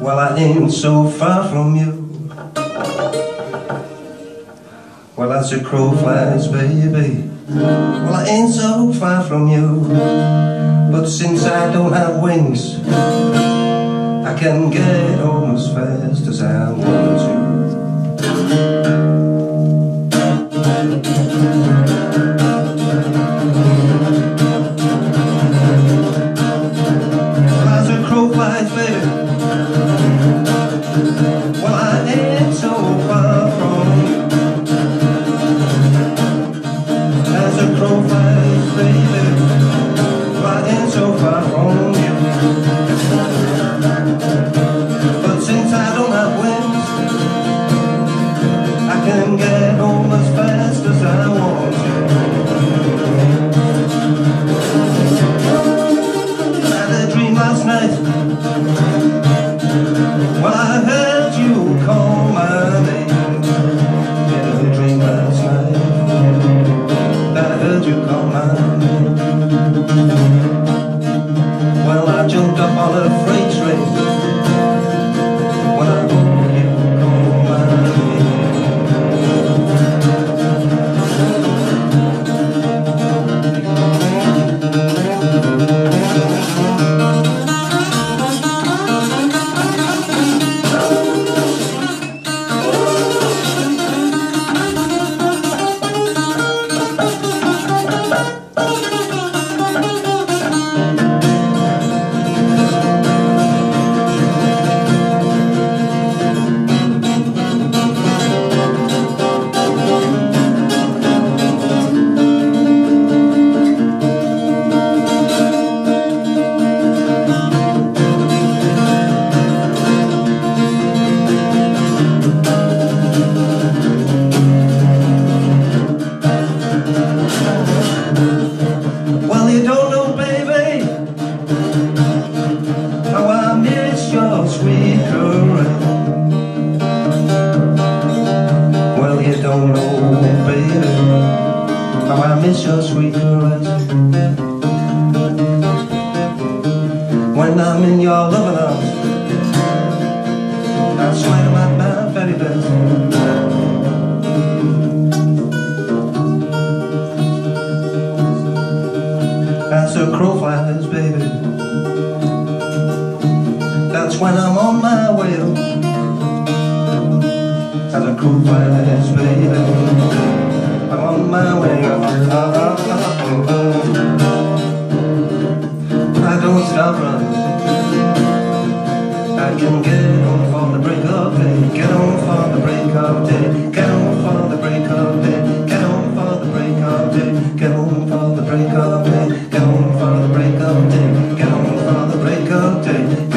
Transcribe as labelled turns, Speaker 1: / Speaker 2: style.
Speaker 1: Well, I ain't so far from you. Well, as a crow flies, baby. Well, I ain't so far from you. But since I don't have wings I can get home as fast as I want. وعليك miss your sweet caress When I'm in your loving arms I swear to my, my very best. As a crow flies, baby. That's when I'm on my As crow flies, baby I'm on my way up. I don't stop running. I can get on for the break of day. Get on for the break of day. Get on for the break of day. Get on for the break of day. Get on for the break of day. Get on for the break of day. Get on for the break of day.